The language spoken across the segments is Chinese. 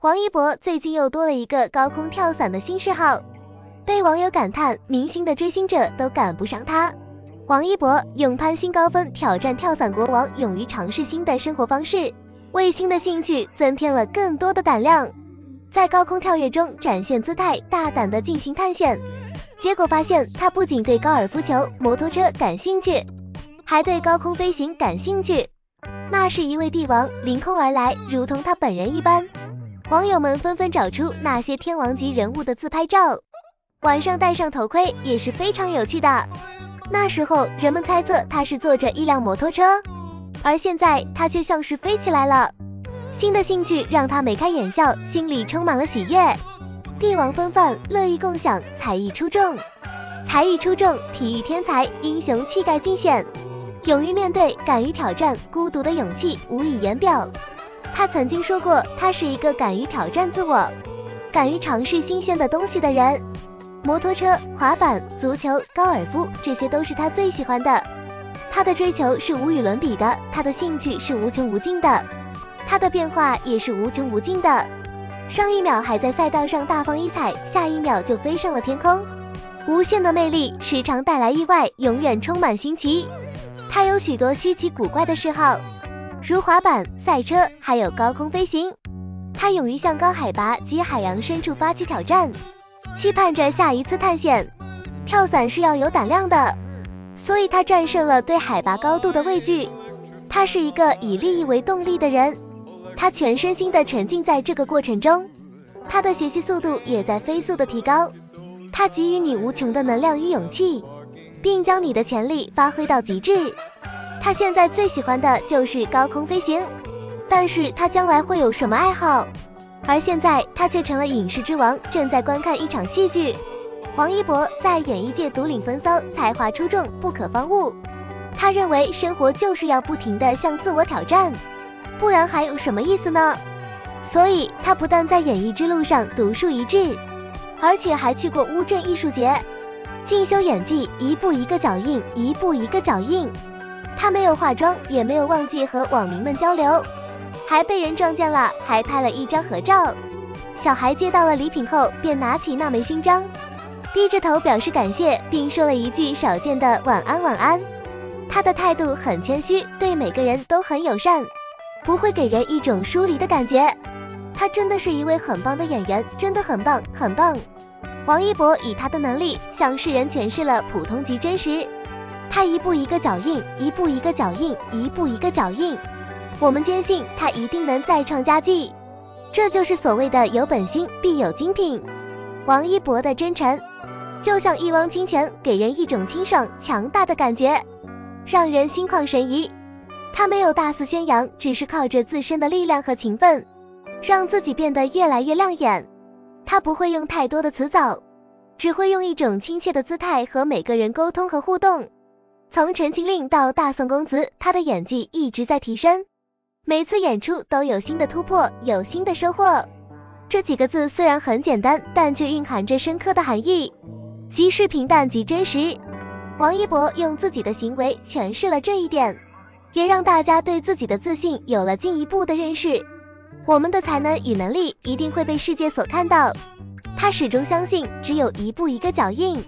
王一博最近又多了一个高空跳伞的新嗜好，被网友感叹明星的追星者都赶不上他。王一博用攀新高峰挑战跳伞国王，勇于尝试新的生活方式，为新的兴趣增添了更多的胆量，在高空跳跃中展现姿态，大胆的进行探险。结果发现他不仅对高尔夫球、摩托车感兴趣，还对高空飞行感兴趣。那是一位帝王凌空而来，如同他本人一般。网友们纷纷找出那些天王级人物的自拍照，晚上戴上头盔也是非常有趣的。那时候人们猜测他是坐着一辆摩托车，而现在他却像是飞起来了。新的兴趣让他眉开眼笑，心里充满了喜悦。帝王风范，乐意共享，才艺出众，才艺出众，体育天才，英雄气概尽显。勇于面对，敢于挑战，孤独的勇气无以言表。他曾经说过，他是一个敢于挑战自我、敢于尝试新鲜的东西的人。摩托车、滑板、足球、高尔夫，这些都是他最喜欢的。他的追求是无与伦比的，他的兴趣是无穷无尽的，他的变化也是无穷无尽的。上一秒还在赛道上大放异彩，下一秒就飞上了天空。无限的魅力，时常带来意外，永远充满新奇。他有许多稀奇古怪的嗜好，如滑板、赛车，还有高空飞行。他勇于向高海拔及海洋深处发起挑战，期盼着下一次探险。跳伞是要有胆量的，所以他战胜了对海拔高度的畏惧。他是一个以利益为动力的人，他全身心的沉浸在这个过程中，他的学习速度也在飞速的提高。他给予你无穷的能量与勇气。并将你的潜力发挥到极致。他现在最喜欢的就是高空飞行，但是他将来会有什么爱好？而现在他却成了影视之王，正在观看一场戏剧。王一博在演艺界独领风骚，才华出众，不可方物。他认为生活就是要不停的向自我挑战，不然还有什么意思呢？所以他不但在演艺之路上独树一帜，而且还去过乌镇艺术节。进修演技，一步一个脚印，一步一个脚印。他没有化妆，也没有忘记和网民们交流，还被人撞见了，还拍了一张合照。小孩接到了礼品后，便拿起那枚勋章，低着头表示感谢，并说了一句少见的晚安晚安。他的态度很谦虚，对每个人都很友善，不会给人一种疏离的感觉。他真的是一位很棒的演员，真的很棒，很棒。王一博以他的能力向世人诠释了普通即真实。他一步一个脚印，一步一个脚印，一步一个脚印。我们坚信他一定能再创佳绩。这就是所谓的有本心必有精品。王一博的真诚，就像一汪清泉，给人一种清爽强大的感觉，让人心旷神怡。他没有大肆宣扬，只是靠着自身的力量和勤奋，让自己变得越来越亮眼。他不会用太多的词藻，只会用一种亲切的姿态和每个人沟通和互动。从《陈情令》到《大宋公子》，他的演技一直在提升，每次演出都有新的突破，有新的收获。这几个字虽然很简单，但却蕴含着深刻的含义，即是平淡即真实。王一博用自己的行为诠释了这一点，也让大家对自己的自信有了进一步的认识。我们的才能与能力一定会被世界所看到。他始终相信，只有一步一个脚印，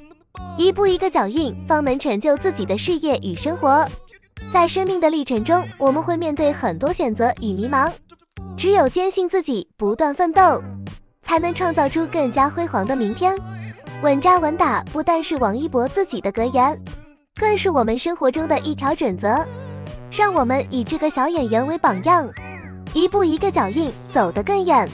一步一个脚印，方能成就自己的事业与生活。在生命的历程中，我们会面对很多选择与迷茫，只有坚信自己，不断奋斗，才能创造出更加辉煌的明天。稳扎稳打不但是王一博自己的格言，更是我们生活中的一条准则。让我们以这个小演员为榜样。一步一个脚印，走得更远。